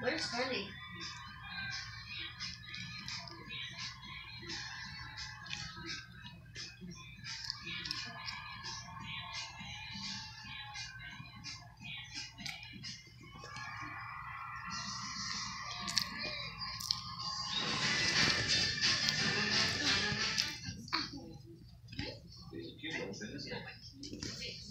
Where's Honey? Yeah.